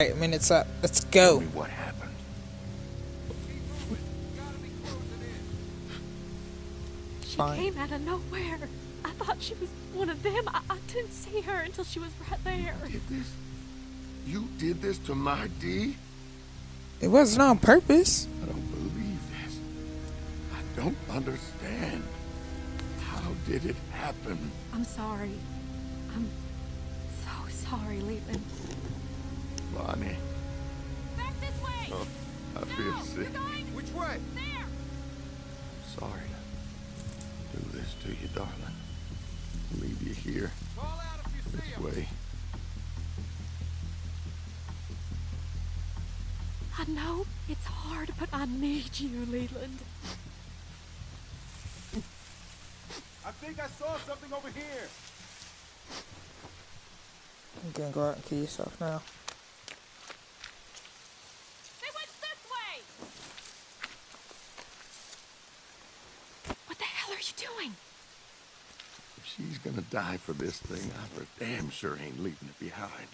Eight minutes up. Let's go. Tell me what happened. She Fine. came out of nowhere. I thought she was one of them. I, I didn't see her until she was right there. Did this? You did this to my Dee? It wasn't on purpose. I don't believe this. I don't understand. How did it happen? I'm sorry. I'm so sorry, Leland. Bonnie, Back this way! oh, I feel sick. Which way? There! Sorry to do this to you, darling. Leave you here Call out if you see this him. way. I know it's hard, but I need you, Leland. I think I saw something over here. I'm gonna go out and kill yourself now. They went this way! What the hell are you doing? If she's gonna die for this thing, I for damn sure ain't leaving it behind.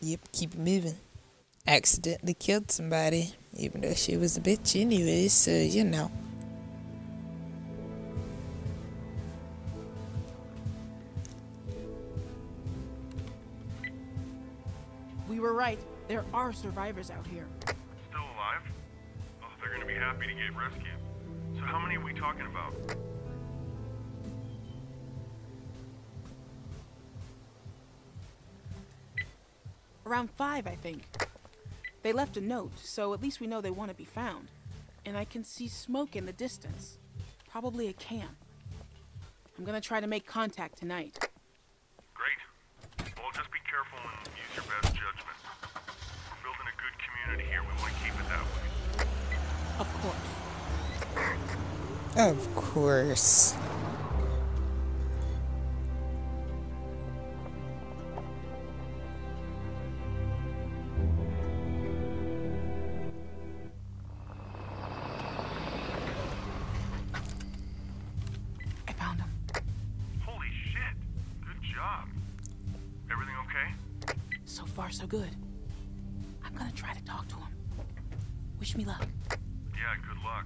Yep, keep moving. Accidentally killed somebody, even though she was a bitch anyway, so you know. We were right. There are survivors out here. Still alive? Oh, they're gonna be happy to get rescued. So how many are we talking about? Around five, I think. They left a note, so at least we know they want to be found. And I can see smoke in the distance. Probably a camp. I'm gonna try to make contact tonight. Great. Well, just be careful and use your best judgment. We're building a good community here. We want to keep it that way. Of course. I found him. Holy shit. Good job. Everything okay? So far, so good. I'm gonna try to talk to him. Wish me luck. Yeah, good luck.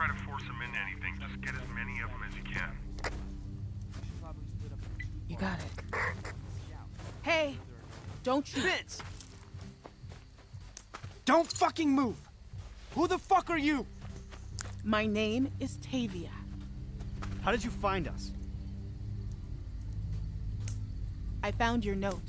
Be careful. Don't try to force them into anything. Just get as many of them as you can. You got it. Hey! Don't shoot. Vince! Don't fucking move! Who the fuck are you? My name is Tavia. How did you find us? I found your note.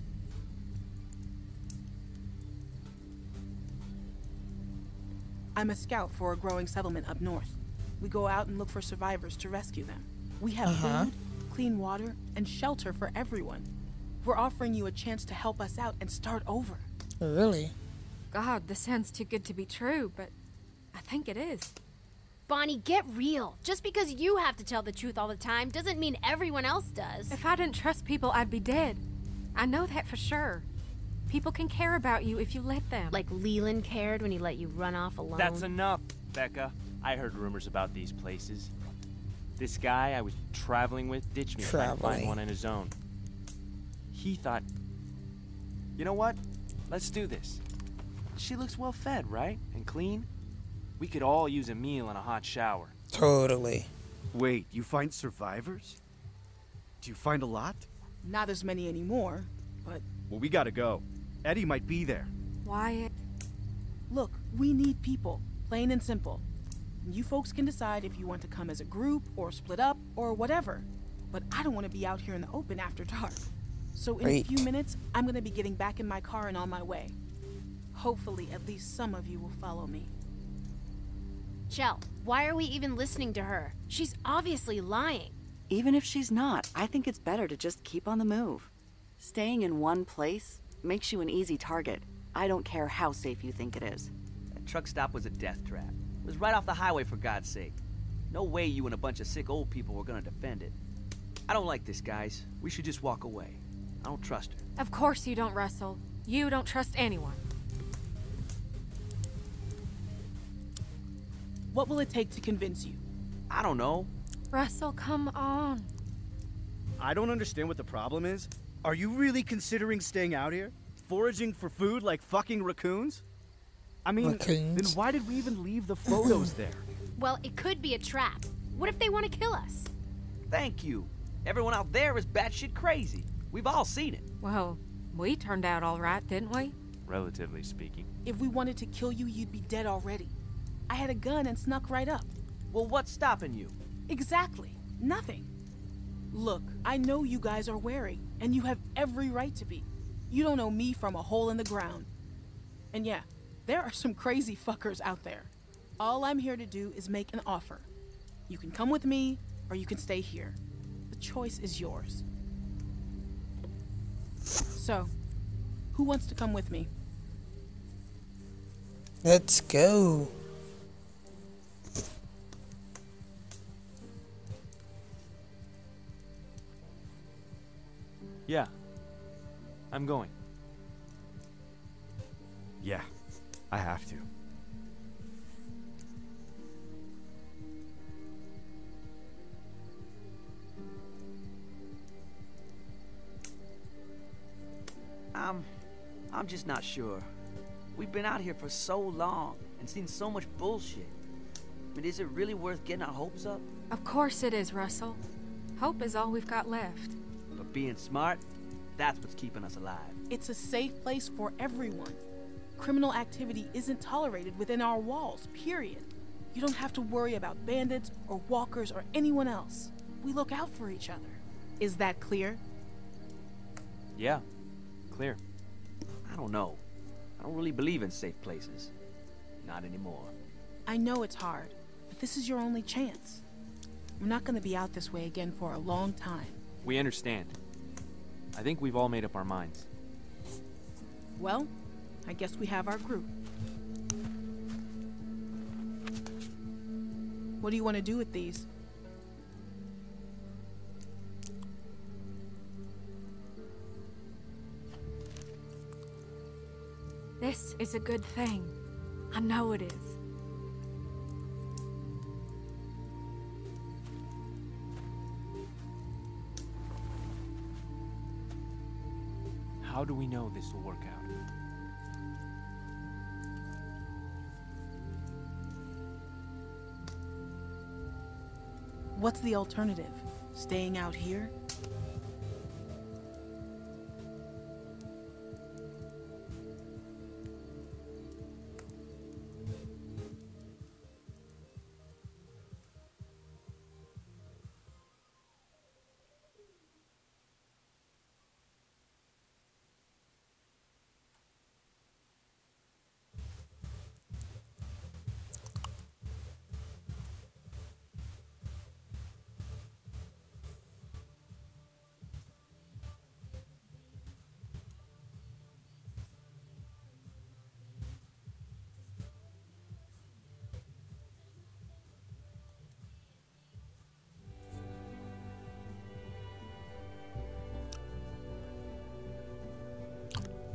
I'm a scout for a growing settlement up north. We go out and look for survivors to rescue them. We have Uh-huh. food, clean water, and shelter for everyone. We're offering you a chance to help us out and start over. Really? God, this sounds too good to be true, but I think it is. Bonnie, get real. Just because you have to tell the truth all the time doesn't mean everyone else does. If I didn't trust people, I'd be dead. I know that for sure. People can care about you if you let them. Like Leland cared when he let you run off alone. That's enough, Becca. I heard rumors about these places. This guy I was traveling with ditched me trying to find one on his own. He thought, you know what? Let's do this. She looks well fed, right? And clean. We could all use a meal and a hot shower. Totally. Wait, you find survivors? Do you find a lot? Not as many anymore, but Well, we gotta go. Eddie might be there. Wyatt. look, we need people, plain and simple. You folks can decide if you want to come as a group or split up or whatever. But I don't want to be out here in the open after dark. So in a few minutes, I'm going to be getting back in my car and on my way. Hopefully, at least some of you will follow me. Shel, why are we even listening to her? She's obviously lying. Even if she's not, I think it's better to just keep on the move. Staying in one place makes you an easy target. I don't care how safe you think it is. That truck stop was a death trap. It was right off the highway, for God's sake. No way you and a bunch of sick old people were gonna defend it. I don't like this, guys. We should just walk away. I don't trust her. Of course you don't, Russell. You don't trust anyone. What will it take to convince you? I don't know. Russell, come on. I don't understand what the problem is. Are you really considering staying out here? Foraging for food like fucking raccoons? I mean, then why did we even leave the photos there? Well, it could be a trap. What if they want to kill us? Thank you. Everyone out there is batshit crazy. We've all seen it. Well, we turned out all right, didn't we? Relatively speaking. If we wanted to kill you, you'd be dead already. I had a gun and snuck right up. Well, what's stopping you? Exactly. Nothing. Look, I know you guys are wary, and you have every right to be. You don't know me from a hole in the ground. And yeah, there are some crazy fuckers out there. All I'm here to do is make an offer. You can come with me, or you can stay here. The choice is yours. So, who wants to come with me? Let's go. Yeah. I'm going. Yeah, I have to. I'm. I'm just not sure. We've been out here for so long and seen so much bullshit. I mean, is it really worth getting our hopes up? Of course it is, Russell. Hope is all we've got left. But being smart, that's what's keeping us alive. It's a safe place for everyone. Criminal activity isn't tolerated within our walls, period. You don't have to worry about bandits or walkers or anyone else. We look out for each other. Is that clear? Yeah. Clear. I don't know. I don't really believe in safe places. Not anymore. I know it's hard, but this is your only chance. We're not going to be out this way again for a long time. We understand. I think we've all made up our minds. Well, I guess we have our group. What do you want to do with these? This is a good thing. I know it is. How do we know this will work out? What's the alternative? Staying out here?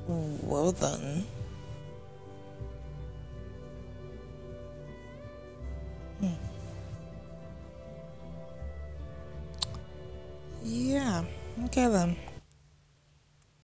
Well then. Hmm. Yeah, okay then.